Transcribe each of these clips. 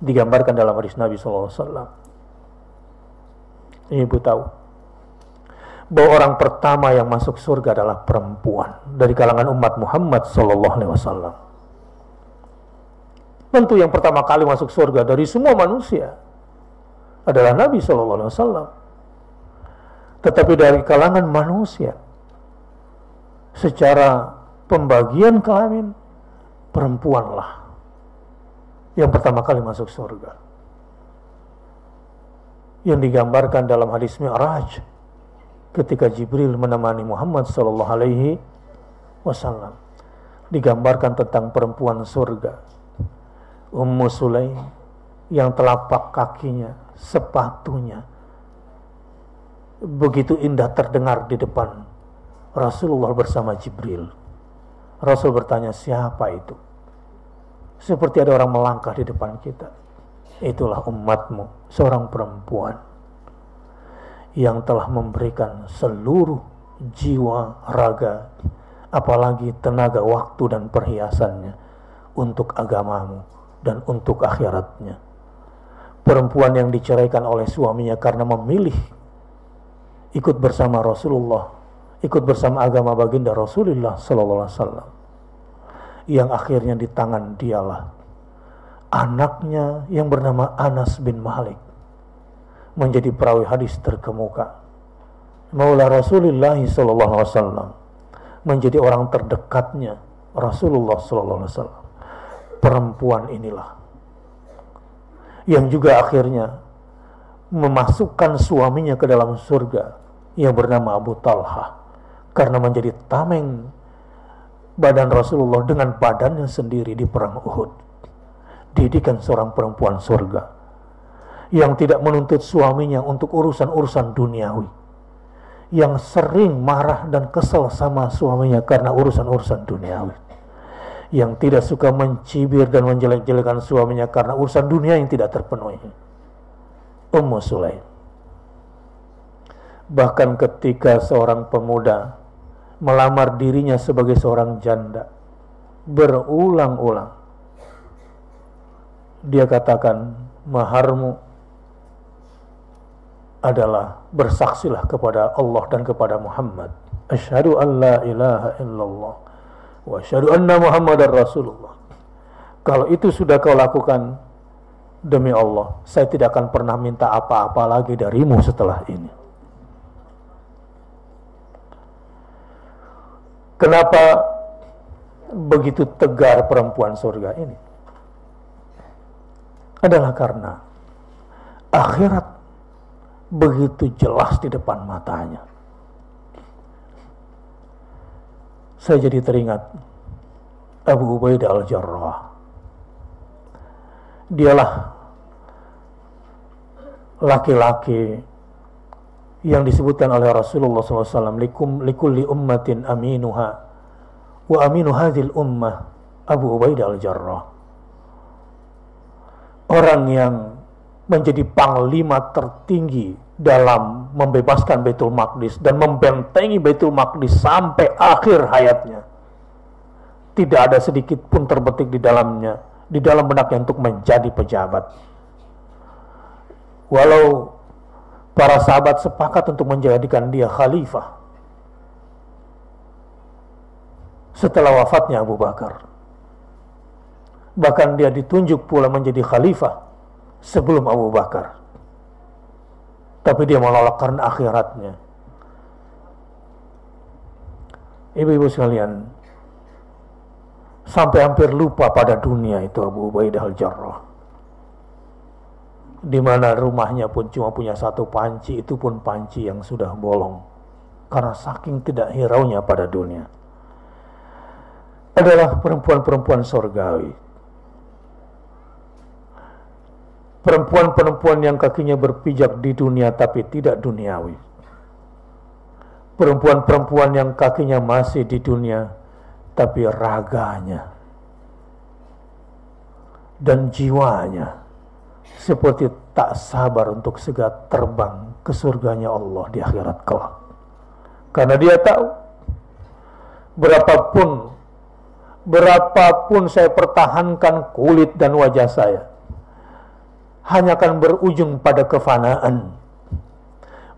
digambarkan dalam hadis Nabi SAW. Ibu tahu bahwa orang pertama yang masuk surga adalah perempuan dari kalangan umat Muhammad SAW. Tentu yang pertama kali masuk surga dari semua manusia adalah Nabi SAW. Tetapi dari kalangan manusia secara pembagian kelamin perempuanlah yang pertama kali masuk surga. Yang digambarkan dalam hadis Mi'raj ketika Jibril menemani Muhammad sallallahu alaihi wasallam. Digambarkan tentang perempuan surga. Ummu Sulaim yang telapak kakinya, sepatunya begitu indah terdengar di depan Rasulullah bersama Jibril. Rasul bertanya, "Siapa itu?" Seperti ada orang melangkah di depan kita. Itulah umatmu, seorang perempuan yang telah memberikan seluruh jiwa, raga, apalagi tenaga, waktu dan perhiasannya untuk agamamu dan untuk akhiratnya. Perempuan yang diceraikan oleh suaminya karena memilih ikut bersama Rasulullah, ikut bersama agama baginda Rasulullah sallallahu alaihi wasallam yang akhirnya di tangan dialah anaknya yang bernama Anas bin Malik menjadi perawi hadis terkemuka. Maula Rasulullah sallallahu alaihi wasallam menjadi orang terdekatnya Rasulullah sallallahu alaihi wasallam. Perempuan inilah yang juga akhirnya memasukkan suaminya ke dalam surga yang bernama Abu Talha karena menjadi tameng badan Rasulullah dengan badannya sendiri di perang Uhud. Didikan seorang perempuan surga yang tidak menuntut suaminya untuk urusan-urusan duniawi. Yang sering marah dan kesal sama suaminya karena urusan-urusan duniawi. Yang tidak suka mencibir dan menjelek-jelekan suaminya karena urusan dunia yang tidak terpenuhi. Ummu Sulaim. Bahkan ketika seorang pemuda melamar dirinya sebagai seorang janda. Berulang-ulang. Dia katakan maharmu adalah bersaksilah kepada Allah dan kepada Muhammad. Asyhadu an la ilaha illallah wa asyhadu anna muhammadar rasulullah. Kalau itu sudah kau lakukan demi Allah saya tidak akan pernah minta apa-apa lagi darimu setelah ini Kenapa begitu tegar perempuan surga ini? Adalah karena akhirat begitu jelas di depan matanya. Saya jadi teringat Abu Ubaidah al-Jarrah. Dialah laki-laki yang disebutkan oleh Rasulullah SAW likum likulli ummatin aminuha wa aminu hadhil ummah Abu Ubaidah al-Jarrah. Orang yang menjadi panglima tertinggi dalam membebaskan Baitul Maqdis dan membentengi Baitul Maqdis sampai akhir hayatnya tidak ada sedikit pun terbetik di dalamnya di dalam benaknya untuk menjadi pejabat. Walau Para sahabat sepakat untuk menjadikan dia khalifah. Setelah wafatnya Abu Bakar. Bahkan dia ditunjuk pula menjadi khalifah sebelum Abu Bakar. Tapi dia menolak karena akhiratnya. Ibu-ibu sekalian, sampai hampir lupa pada dunia itu Abu Ubaidah al-Jarrah di mana rumahnya pun cuma punya satu panci, itu pun panci yang sudah bolong. Karena saking tidak hiraunya pada dunia. Adalah perempuan-perempuan sorgawi. Perempuan-perempuan yang kakinya berpijak di dunia tapi tidak duniawi. Perempuan-perempuan yang kakinya masih di dunia tapi raganya dan jiwanya seperti tak sabar untuk segera terbang ke surganya Allah di akhirat kelak. Karena dia tahu berapapun berapapun saya pertahankan kulit dan wajah saya, hanya akan berujung pada kefanaan.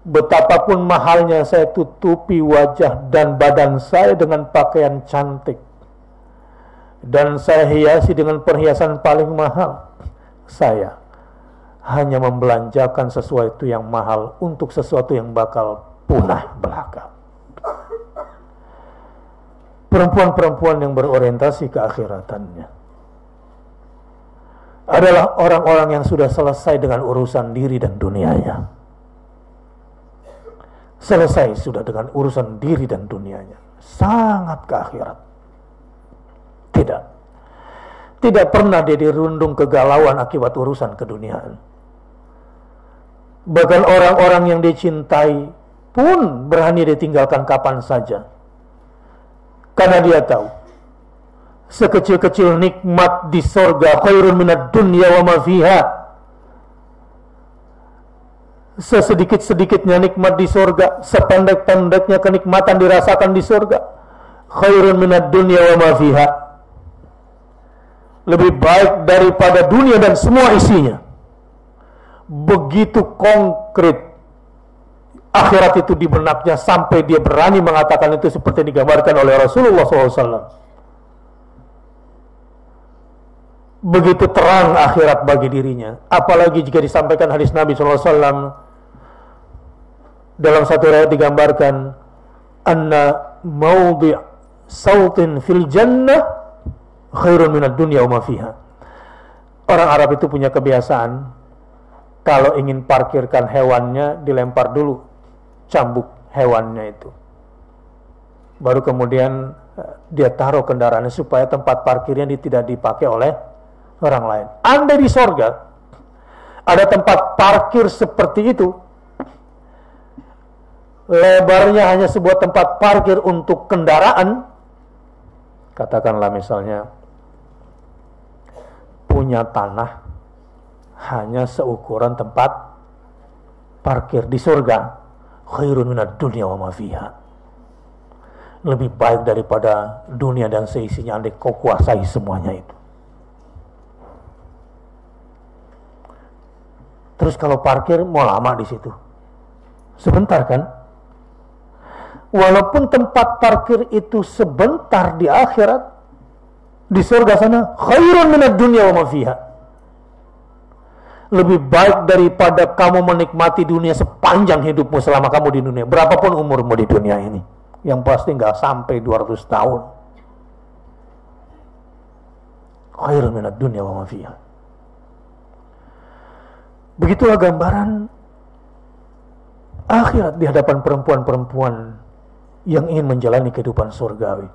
Betapapun mahalnya saya tutupi wajah dan badan saya dengan pakaian cantik. Dan saya hiasi dengan perhiasan paling mahal. Saya hanya membelanjakan sesuatu yang mahal untuk sesuatu yang bakal punah belaka. Perempuan-perempuan yang berorientasi ke akhiratannya adalah orang-orang yang sudah selesai dengan urusan diri dan dunianya. Selesai sudah dengan urusan diri dan dunianya. Sangat ke akhirat. Tidak. Tidak pernah dia dirundung kegalauan akibat urusan keduniaan. Bahkan orang-orang yang dicintai pun berani ditinggalkan kapan saja. Karena dia tahu sekecil-kecil nikmat di sorga khairun minat dunya wa ma fiha. Sesedikit-sedikitnya nikmat di sorga sependek-pendeknya kenikmatan dirasakan di sorga khairun minat dunya wa ma fiha. Lebih baik daripada dunia dan semua isinya begitu konkret akhirat itu di benaknya sampai dia berani mengatakan itu seperti digambarkan oleh Rasulullah SAW begitu terang akhirat bagi dirinya. Apalagi jika disampaikan hadis Nabi SAW dalam satu riwayat digambarkan anna maudhi sautin fil jannah khairun minad dunya wa fiha. Orang Arab itu punya kebiasaan kalau ingin parkirkan hewannya dilempar dulu cambuk hewannya itu. Baru kemudian eh, dia taruh kendaraannya supaya tempat parkirnya tidak dipakai oleh orang lain. Anda di sorga, ada tempat parkir seperti itu, lebarnya hanya sebuah tempat parkir untuk kendaraan, katakanlah misalnya, punya tanah hanya seukuran tempat parkir di surga khairun minad dunia wa ma fiha lebih baik daripada dunia dan seisinya andai kau kuasai semuanya itu Terus kalau parkir mau lama di situ. Sebentar kan? Walaupun tempat parkir itu sebentar di akhirat, di surga sana khairun minad dunya wa fiha. Lebih baik daripada kamu menikmati dunia sepanjang hidupmu selama kamu di dunia. Berapapun umurmu di dunia ini. Yang pasti nggak sampai 200 tahun. Khairun minad dunya wa fiha. Begitulah gambaran akhirat di hadapan perempuan-perempuan yang ingin menjalani kehidupan surgawi.